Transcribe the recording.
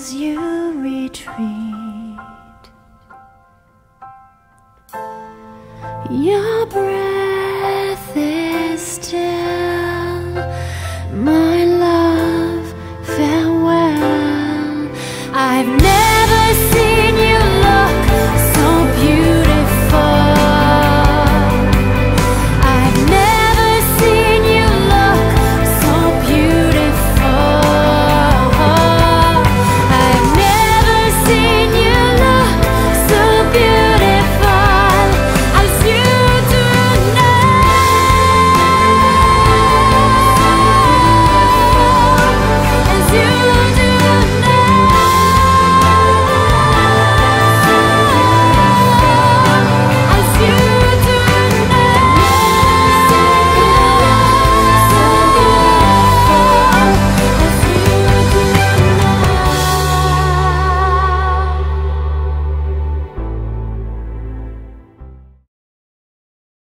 as you retreat. Your breath.